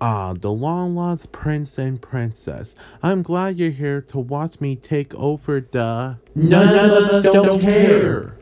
Ah, the long lost prince and princess. I'm glad you're here to watch me take over the. None of us don't care.